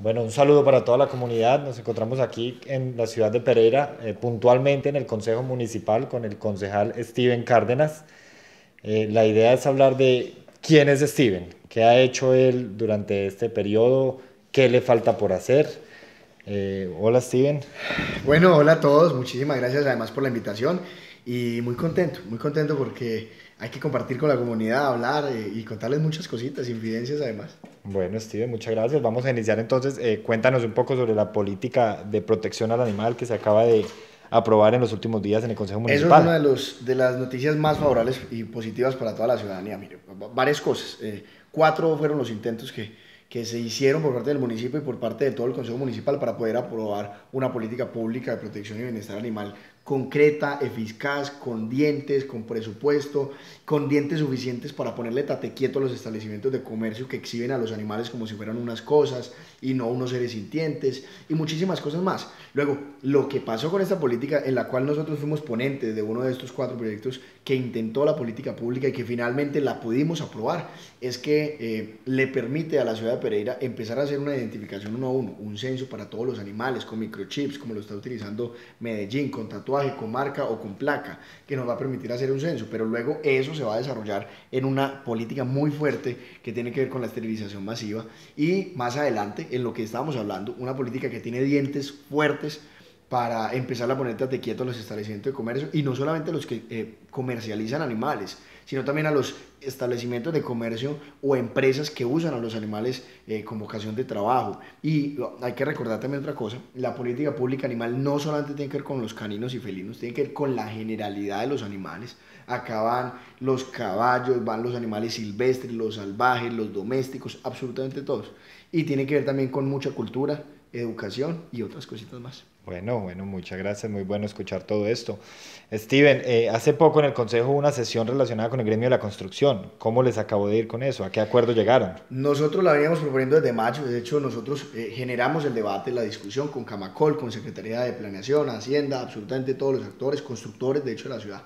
Bueno, un saludo para toda la comunidad. Nos encontramos aquí en la ciudad de Pereira, eh, puntualmente en el Consejo Municipal con el concejal Steven Cárdenas. Eh, la idea es hablar de quién es Steven, qué ha hecho él durante este periodo, qué le falta por hacer. Eh, hola Steven. Bueno, hola a todos, muchísimas gracias además por la invitación y muy contento, muy contento porque hay que compartir con la comunidad, hablar eh, y contarles muchas cositas, infidencias además. Bueno, Steven, muchas gracias. Vamos a iniciar entonces. Eh, cuéntanos un poco sobre la política de protección al animal que se acaba de aprobar en los últimos días en el Consejo Municipal. Eso es una de, los, de las noticias más favorables y positivas para toda la ciudadanía. Mire, varias cosas. Eh, cuatro fueron los intentos que, que se hicieron por parte del municipio y por parte de todo el Consejo Municipal para poder aprobar una política pública de protección y bienestar animal concreta, eficaz, con dientes, con presupuesto, con dientes suficientes para ponerle tate quieto a los establecimientos de comercio que exhiben a los animales como si fueran unas cosas y no unos seres sintientes y muchísimas cosas más. Luego, lo que pasó con esta política en la cual nosotros fuimos ponentes de uno de estos cuatro proyectos que intentó la política pública y que finalmente la pudimos aprobar, es que eh, le permite a la ciudad de Pereira empezar a hacer una identificación uno a uno, un censo para todos los animales con microchips, como lo está utilizando Medellín, con tatuajes con marca o con placa, que nos va a permitir hacer un censo, pero luego eso se va a desarrollar en una política muy fuerte que tiene que ver con la esterilización masiva y más adelante, en lo que estábamos hablando, una política que tiene dientes fuertes para empezar a poner de quieto a los establecimientos de comercio y no solamente los que eh, comercializan animales, sino también a los establecimientos de comercio o empresas que usan a los animales eh, como ocasión de trabajo. Y hay que recordar también otra cosa, la política pública animal no solamente tiene que ver con los caninos y felinos, tiene que ver con la generalidad de los animales. Acá van los caballos, van los animales silvestres, los salvajes, los domésticos, absolutamente todos. Y tiene que ver también con mucha cultura, educación y otras cositas más. Bueno, bueno, muchas gracias, muy bueno escuchar todo esto. Steven, eh, hace poco en el Consejo hubo una sesión relacionada con el gremio de la construcción. ¿Cómo les acabó de ir con eso? ¿A qué acuerdo llegaron? Nosotros la veníamos proponiendo desde mayo, de hecho nosotros eh, generamos el debate, la discusión con Camacol, con Secretaría de Planeación, Hacienda, absolutamente todos los actores, constructores de hecho de la ciudad.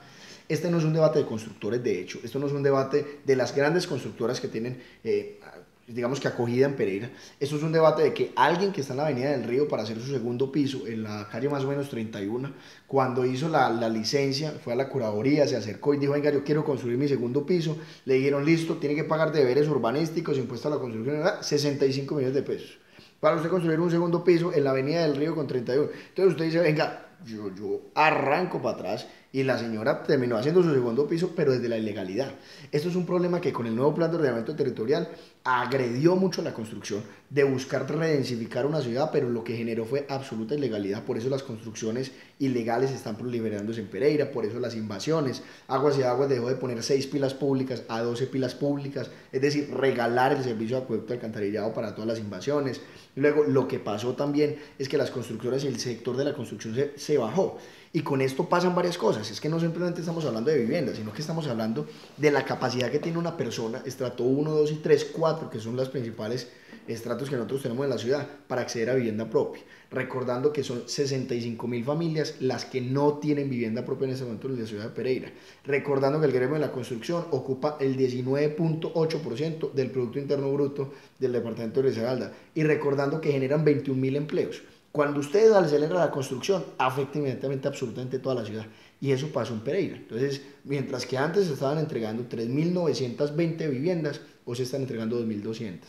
Este no es un debate de constructores de hecho, esto no es un debate de las grandes constructoras que tienen eh, digamos que acogida en Pereira. Esto es un debate de que alguien que está en la Avenida del Río para hacer su segundo piso, en la calle más o menos 31, cuando hizo la, la, licencia, fue a la curaduría, se acercó y dijo, venga, yo quiero construir mi segundo piso. Le dijeron, listo, tiene que pagar deberes urbanísticos, impuesto a la construcción, 65 millones de pesos. Para usted construir un segundo piso en la Avenida del Río con 31. Entonces usted dice, venga, yo, yo arranco para atrás y la señora terminó haciendo su segundo piso, pero desde la ilegalidad. Esto es un problema que con el nuevo plan de ordenamiento territorial agredió mucho la construcción de buscar redensificar una ciudad, pero lo que generó fue absoluta ilegalidad. Por eso las construcciones ilegales están proliferándose en Pereira, por eso las invasiones. Aguas y Aguas dejó de poner 6 pilas públicas a 12 pilas públicas, es decir, regalar el servicio de acueducto alcantarillado para todas las invasiones. Luego, lo que pasó también es que las construcciones y el sector de la construcción se, se bajó. Y con esto pasan varias cosas. Es que no simplemente estamos hablando de vivienda, sino que estamos hablando de la capacidad que tiene una persona, estrato 1, 2 y 3, 4, que son los principales estratos que nosotros tenemos en la ciudad, para acceder a vivienda propia. Recordando que son 65 mil familias las que no tienen vivienda propia en este momento en la ciudad de Pereira. Recordando que el gremio de la construcción ocupa el 19.8% del Producto Interno Bruto del departamento de Risaralda. Y recordando que generan 21 mil empleos. Cuando ustedes aceleran la construcción, afecta inmediatamente absolutamente toda la ciudad. Y eso pasó en Pereira. Entonces, mientras que antes se estaban entregando 3.920 viviendas, hoy se están entregando 2.200.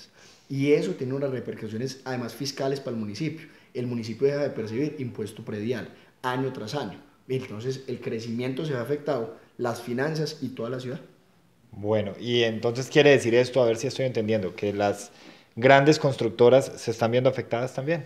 Y eso tiene unas repercusiones además fiscales para el municipio. El municipio deja de percibir impuesto predial año tras año. Entonces, el crecimiento se ha afectado, las finanzas y toda la ciudad. Bueno, y entonces quiere decir esto, a ver si estoy entendiendo, que las grandes constructoras se están viendo afectadas también.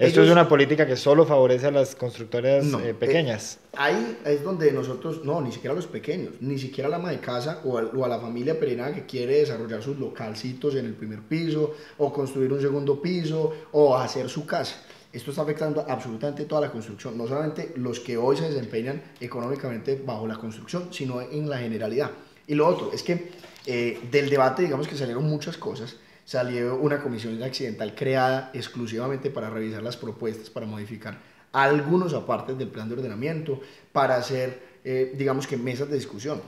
Esto es una política que solo favorece a las constructoras eh, eh, pequeñas. ahí es donde nosotros, no, ni siquiera a los pequeños, ni siquiera a la ama de casa o a, la familia perena que quiere desarrollar sus localcitos en el primer piso o construir un segundo piso o hacer su casa. Esto está afectando absolutamente toda la construcción, no solamente los que hoy se desempeñan económicamente bajo la construcción, sino en la generalidad. Y lo otro es que eh, del debate, digamos que salieron muchas cosas salió una comisión accidental creada exclusivamente para revisar las propuestas, para modificar algunos apartes del plan de ordenamiento, para hacer, eh, digamos que mesas de discusión.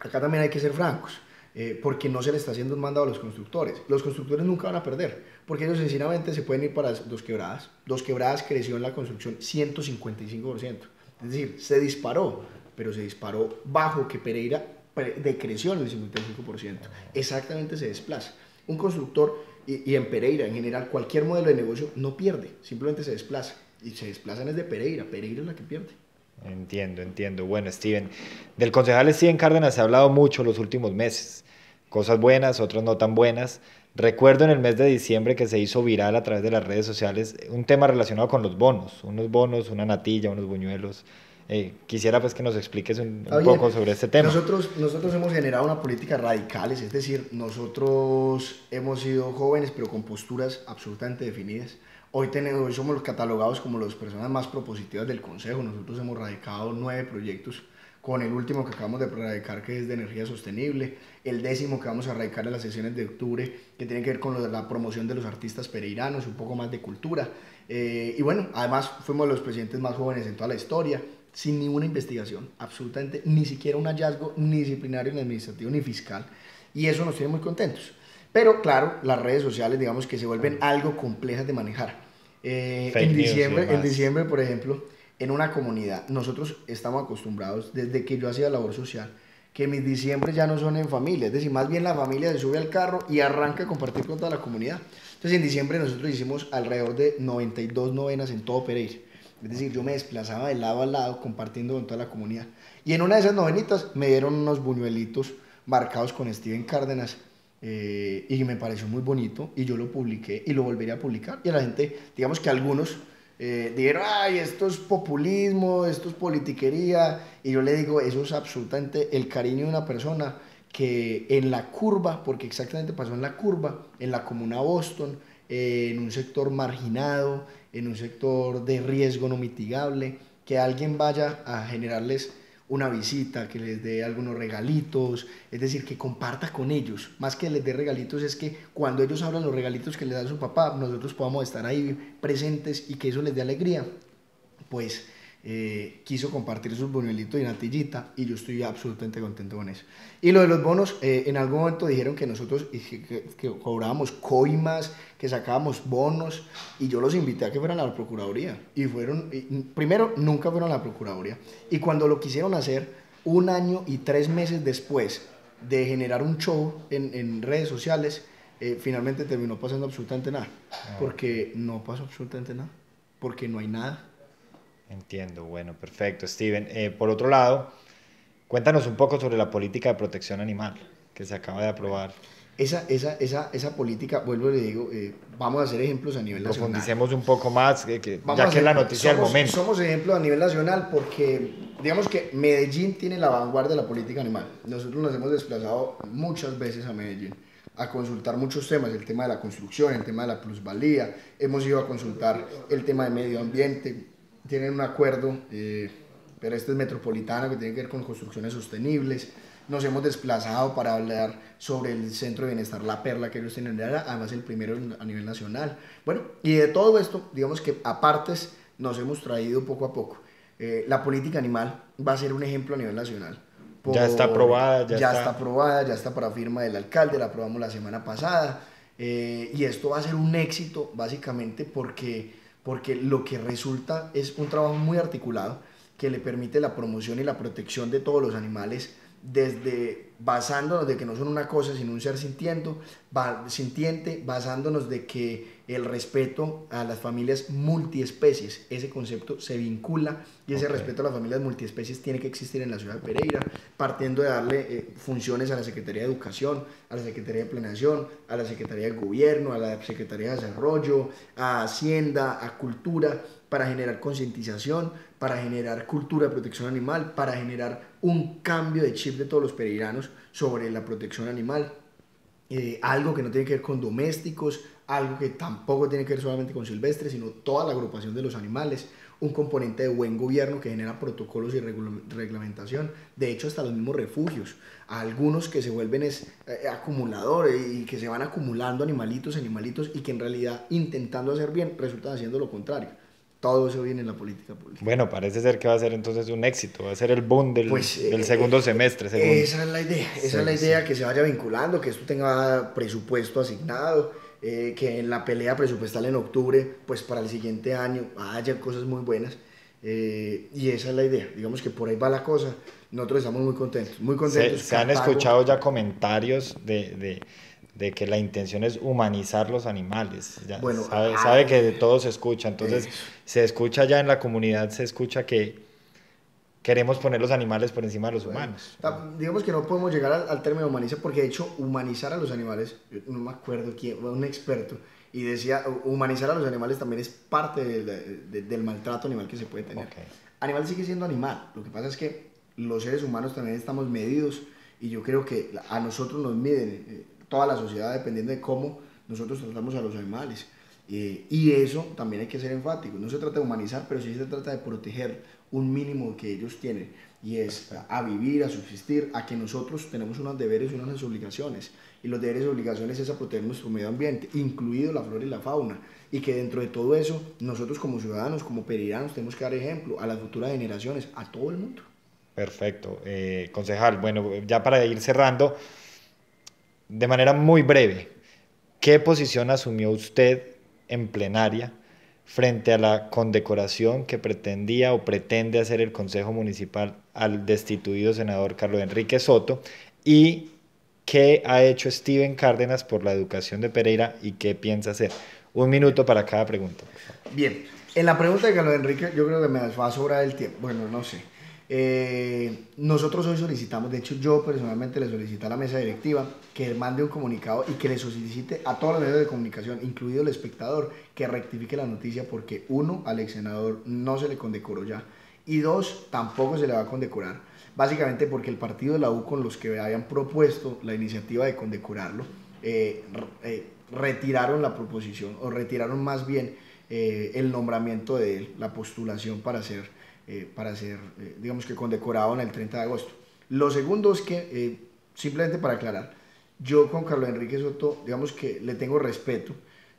Acá también hay que ser francos. Eh, porque no se le está haciendo un mandado a los constructores. Los constructores nunca van a perder, porque ellos sencillamente se pueden ir para Dos Quebradas. Dos Quebradas creció en la construcción 155%. Es decir, se disparó, pero se disparó bajo que Pereira decreció en el 55%. Exactamente se desplaza. Un constructor, y, en Pereira en general, cualquier modelo de negocio no pierde, simplemente se desplaza. Y se desplazan es de Pereira, Pereira es la que pierde. Entiendo, entiendo. Bueno, Steven, del concejal Steven Cárdenas se ha hablado mucho los últimos meses. Cosas buenas, otras no tan buenas. Recuerdo en el mes de diciembre que se hizo viral a través de las redes sociales un tema relacionado con los bonos, unos bonos, una natilla, unos buñuelos. Eh, quisiera pues que nos expliques un, poco sobre este tema. Nosotros, nosotros hemos generado una política radicales, es decir, nosotros hemos sido jóvenes pero con posturas absolutamente definidas. Hoy, tenemos, hoy somos catalogados como las personas más propositivas del Consejo. Nosotros hemos radicado nueve proyectos con el último que acabamos de radicar que es de energía sostenible, el décimo que vamos a radicar en las sesiones de octubre que tiene que ver con la promoción de los artistas pereiranos, un poco más de cultura. Eh, y bueno, además fuimos los presidentes más jóvenes en toda la historia, sin ninguna investigación, absolutamente, ni siquiera un hallazgo ni disciplinario, ni administrativo, ni fiscal. Y eso nos tiene muy contentos. Pero claro, las redes sociales, digamos que se vuelven algo complejas de manejar. Eh, en, diciembre, en diciembre, por ejemplo, en una comunidad. Nosotros estamos acostumbrados, desde que yo hacía labor social, que mis diciembre ya no son en familia, es decir, más bien la familia se sube al carro y arranca a compartir con toda la comunidad. Entonces en diciembre nosotros hicimos alrededor de 92 novenas en todo Pereira. Es decir, yo me desplazaba de lado a lado compartiendo con toda la comunidad. Y en una de esas novenitas me dieron unos buñuelitos marcados con Steven Cárdenas eh, y me pareció muy bonito y yo lo publiqué y lo volvería a publicar. Y a la gente, digamos que algunos eh, dijeron, ay, esto es populismo, esto es politiquería. Y yo le digo, eso es absolutamente el cariño de una persona que en la curva, porque exactamente pasó en la curva, en la comuna Boston, eh, en un sector marginado, en un sector de riesgo no mitigable, que alguien vaya a generarles una visita, que les dé algunos regalitos, es decir, que comparta con ellos. Más que les dé regalitos es que cuando ellos hablan los regalitos que les da su papá, nosotros podamos estar ahí presentes y que eso les dé alegría. Pues eh, quiso compartir sus buñuelitos y natillita y yo estoy absolutamente contento con eso. Y lo de los bonos, eh, en algún momento dijeron que nosotros que, cobrábamos coimas, que sacábamos bonos y yo los invité a que fueran a la Procuraduría. Y fueron, primero, nunca fueron a la Procuraduría. Y cuando lo quisieron hacer, un año y tres meses después de generar un show en, en redes sociales, eh, finalmente terminó pasando absolutamente nada. Ah. Porque no pasó absolutamente nada. Porque no hay nada Entiendo, bueno, perfecto. Steven, eh, por otro lado, cuéntanos un poco sobre la política de protección animal que se acaba de aprobar. Esa, esa, esa, esa política, vuelvo y le digo, eh, vamos a hacer ejemplos a nivel nacional. Profundicemos un poco más, que, ya que es la noticia del momento. Somos ejemplos a nivel nacional porque, digamos que Medellín tiene la vanguardia de la política animal. Nosotros nos hemos desplazado muchas veces a Medellín a consultar muchos temas, el tema de la construcción, el tema de la plusvalía, hemos ido a consultar el tema de medio ambiente, tienen un acuerdo, eh, pero este es metropolitano, que tiene que ver con construcciones sostenibles. Nos hemos desplazado para hablar sobre el Centro de Bienestar La Perla que ellos tienen además el primero a nivel nacional. Bueno, y de todo esto, digamos que aparte nos hemos traído poco a poco. Eh, la política animal va a ser un ejemplo a nivel nacional. ya está aprobada. Ya, está... aprobada, ya está para firma del alcalde, la aprobamos la semana pasada. Eh, y esto va a ser un éxito básicamente porque porque lo que resulta es un trabajo muy articulado que le permite la promoción y la protección de todos los animales desde basándonos de que no son una cosa sino un ser sintiendo, sintiente, basándonos de que el respeto a las familias multiespecies, ese concepto se vincula y ese respeto a las familias multiespecies tiene que existir en la ciudad de Pereira, partiendo de darle eh, funciones a la Secretaría de Educación, a la Secretaría de Planeación, a la Secretaría de Gobierno, a la Secretaría de Desarrollo, a Hacienda, a Cultura, para generar concientización, para generar cultura de protección animal, para generar un cambio de chip de todos los pereiranos sobre la protección animal. Eh, algo que no tiene que ver con domésticos, algo que tampoco tiene que ver solamente con silvestres, sino toda la agrupación de los animales, un componente de buen gobierno que genera protocolos y reglamentación, de hecho hasta los mismos refugios, algunos que se vuelven es, eh, acumuladores y que se van acumulando animalitos, animalitos y que en realidad intentando hacer bien resultan haciendo lo contrario todo eso viene en la política pública. Bueno, parece ser que va a ser entonces un éxito, va a ser el boom del, pues, del eh, segundo eh, semestre. Esa es la idea, esa es la idea, que se vaya vinculando, que esto tenga presupuesto asignado, eh, que en la pelea presupuestal en octubre, pues para el siguiente año haya cosas muy buenas. Eh, y esa es la idea, digamos que por ahí va la cosa. Nosotros estamos muy contentos, muy contentos. Se, han escuchado ya comentarios de, de, de, que la intención es humanizar los animales. Ya bueno, sabe, ah, sabe, que de todo se escucha, entonces se escucha ya en la comunidad, se escucha que queremos poner los animales por encima de los humanos. Digamos que no podemos llegar al, término humanizar, porque de hecho humanizar a los animales, no me acuerdo quién, un experto, y decía, humanizar a los animales también es parte del maltrato animal que se puede tener. Animal sigue siendo animal, lo que pasa es que los seres humanos también estamos medidos y yo creo que a nosotros nos miden eh, toda la sociedad dependiendo de cómo nosotros tratamos a los animales. Eh, y eso también hay que ser enfático. No se trata de humanizar, pero sí se trata de proteger un mínimo que ellos tienen. Y es a vivir, a subsistir, a que nosotros tenemos unos deberes y unas obligaciones y los deberes y obligaciones es a proteger nuestro medio ambiente, incluido la flora y la fauna, y que dentro de todo eso nosotros como ciudadanos, como peregrinos, tenemos que dar ejemplo a las futuras generaciones, a todo el mundo. Perfecto. Eh, concejal, bueno, ya para ir cerrando, de manera muy breve, ¿qué posición asumió usted en plenaria frente a la condecoración que pretendía o pretende hacer el Consejo Municipal al destituido senador Carlos Enrique Soto y qué ha hecho Steven Cárdenas por la educación de Pereira y qué piensa hacer. Un minuto para cada pregunta. Bien, en la pregunta de Carlos Enrique yo creo que me va a sobrar el tiempo. Bueno, no sé. Eh, nosotros hoy solicitamos, de hecho yo personalmente le solicité a la mesa directiva que mande un comunicado y que le solicite a todos los medios de comunicación, incluido el espectador, que rectifique la noticia porque uno, al ex senador no se le condecoró ya y dos, tampoco se le va a condecorar. Básicamente porque el partido de la U con los que habían propuesto la iniciativa de condecorarlo, eh, eh, retiraron la proposición o retiraron más bien el nombramiento de él, la postulación para ser, para ser digamos que condecorado en el 30 de agosto. Lo segundo es que, simplemente para aclarar, yo con Carlos Enrique Soto, digamos que le tengo respeto,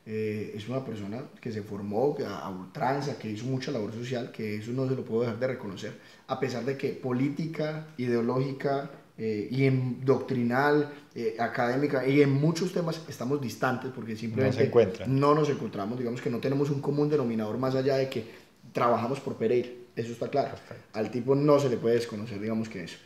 eh, es una persona que se formó a, ultranza, que hizo mucha labor social, que eso no se lo puedo dejar de reconocer, a pesar de que política, ideológica eh, y en doctrinal, eh, académica y en muchos temas estamos distantes porque simplemente no, nos encontramos, digamos que no tenemos un común denominador más allá de que trabajamos por Pereira, eso está claro. Al tipo no se le puede desconocer, digamos que eso.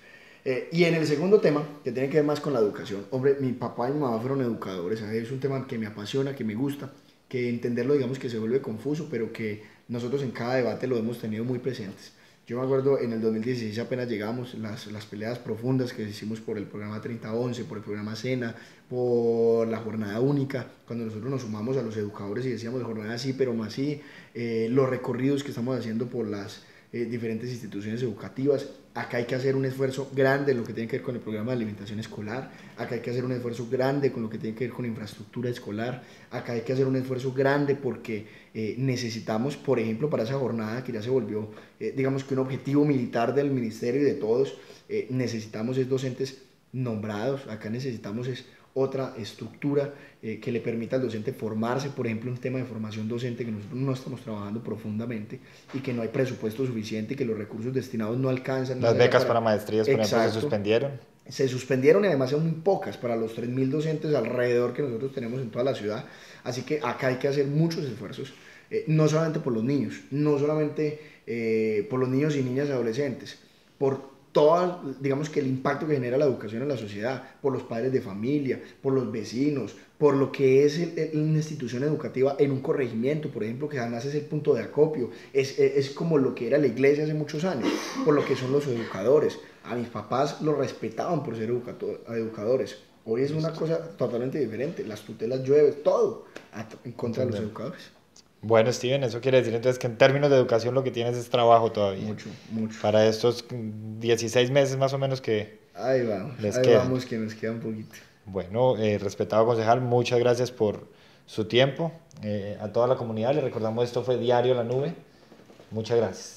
Eh, y en el segundo tema, que tiene que ver más con la educación, hombre, mi papá y mi mamá fueron educadores, es un tema que me apasiona, que me gusta, que entenderlo digamos que se vuelve confuso, pero que nosotros en cada debate lo hemos tenido muy presentes. Yo me acuerdo en el 2016 apenas llegamos, las, las peleas profundas que hicimos por el programa 3011, por el programa Cena, por la jornada única, cuando nosotros nos sumamos a los educadores y decíamos jornada sí, pero más sí, eh, los recorridos que estamos haciendo por las eh, diferentes instituciones educativas. Acá hay que hacer un esfuerzo grande en lo que tiene que ver con el programa de alimentación escolar. Acá hay que hacer un esfuerzo grande con lo que tiene que ver con infraestructura escolar. Acá hay que hacer un esfuerzo grande porque eh, necesitamos, por ejemplo, para esa jornada que ya se volvió, eh, digamos que un objetivo militar del ministerio y de todos, necesitamos es docentes nombrados. Acá necesitamos es otra estructura eh, que le permita al docente formarse, por ejemplo, un tema de formación docente que nosotros no estamos trabajando profundamente y que no hay presupuesto suficiente y que los recursos destinados no alcanzan. Las becas para, maestrías, por ejemplo, se suspendieron. Se suspendieron y además son muy pocas para los 3.000 docentes alrededor que nosotros tenemos en toda la ciudad. Así que acá hay que hacer muchos esfuerzos, eh, no solamente por los niños, no solamente eh, por los niños y niñas adolescentes, por todo, digamos que el impacto que genera la educación en la sociedad, por los padres de familia, por los vecinos, por lo que es una institución educativa en un corregimiento, por ejemplo, que además es el punto de acopio, es, es, como lo que era la iglesia hace muchos años, por lo que son los educadores. A mis papás los respetaban por ser educadores. Hoy es una cosa totalmente diferente, las tutelas llueven, todo en contra de los educadores. Bueno, Steven, eso quiere decir entonces que en términos de educación lo que tienes es trabajo todavía. Mucho, mucho. Para estos 16 meses más o menos que... Ahí vamos, ahí vamos que nos queda un poquito. Bueno, eh, respetado concejal, muchas gracias por su tiempo. Eh, a toda la comunidad le recordamos esto fue Diario La Nube. Muchas gracias.